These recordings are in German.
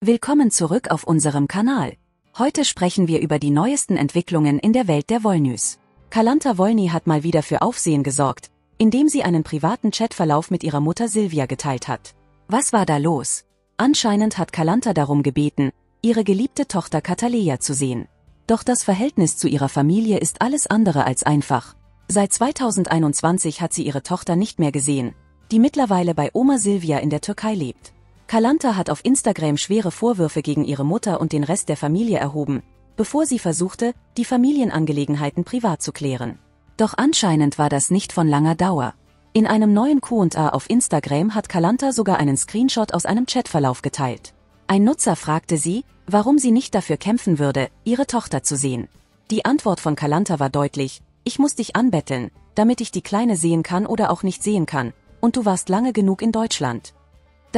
Willkommen zurück auf unserem Kanal. Heute sprechen wir über die neuesten Entwicklungen in der Welt der Wollnys. Kalanta Wolny hat mal wieder für Aufsehen gesorgt, indem sie einen privaten Chatverlauf mit ihrer Mutter Silvia geteilt hat. Was war da los? Anscheinend hat Kalanta darum gebeten, ihre geliebte Tochter Kataleya zu sehen. Doch das Verhältnis zu ihrer Familie ist alles andere als einfach. Seit 2021 hat sie ihre Tochter nicht mehr gesehen, die mittlerweile bei Oma Silvia in der Türkei lebt. Kalanta hat auf Instagram schwere Vorwürfe gegen ihre Mutter und den Rest der Familie erhoben, bevor sie versuchte, die Familienangelegenheiten privat zu klären. Doch anscheinend war das nicht von langer Dauer. In einem neuen Q&A auf Instagram hat Kalanta sogar einen Screenshot aus einem Chatverlauf geteilt. Ein Nutzer fragte sie, warum sie nicht dafür kämpfen würde, ihre Tochter zu sehen. Die Antwort von Kalanta war deutlich, ich muss dich anbetteln, damit ich die Kleine sehen kann oder auch nicht sehen kann, und du warst lange genug in Deutschland.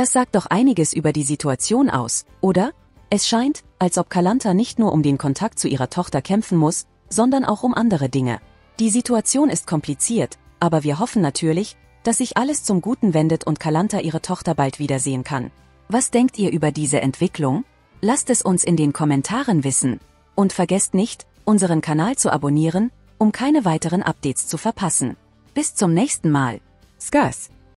Das sagt doch einiges über die Situation aus, oder? Es scheint, als ob Kalanta nicht nur um den Kontakt zu ihrer Tochter kämpfen muss, sondern auch um andere Dinge. Die Situation ist kompliziert, aber wir hoffen natürlich, dass sich alles zum Guten wendet und Kalanta ihre Tochter bald wiedersehen kann. Was denkt ihr über diese Entwicklung? Lasst es uns in den Kommentaren wissen. Und vergesst nicht, unseren Kanal zu abonnieren, um keine weiteren Updates zu verpassen. Bis zum nächsten Mal. Skurs.